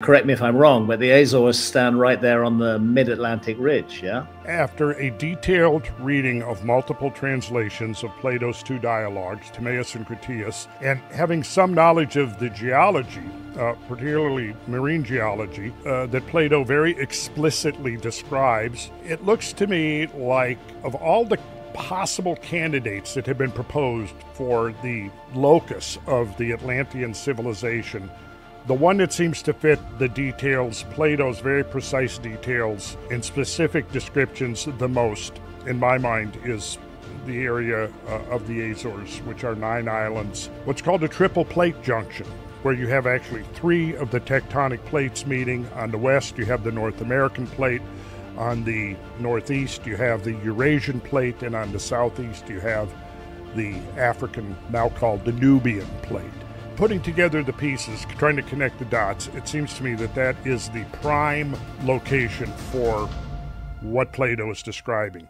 Correct me if I'm wrong, but the Azores stand right there on the mid Atlantic ridge, yeah? After a detailed reading of multiple translations of Plato's two dialogues, Timaeus and Critias, and having some knowledge of the geology, uh, particularly marine geology, uh, that Plato very explicitly describes, it looks to me like of all the possible candidates that have been proposed for the locus of the Atlantean civilization, the one that seems to fit the details, Plato's very precise details and specific descriptions the most, in my mind, is the area uh, of the Azores, which are nine islands, what's called a triple plate junction, where you have actually three of the tectonic plates meeting. On the west, you have the North American plate. On the northeast, you have the Eurasian plate. And on the southeast, you have the African, now called the Nubian plate putting together the pieces, trying to connect the dots, it seems to me that that is the prime location for what Plato is describing.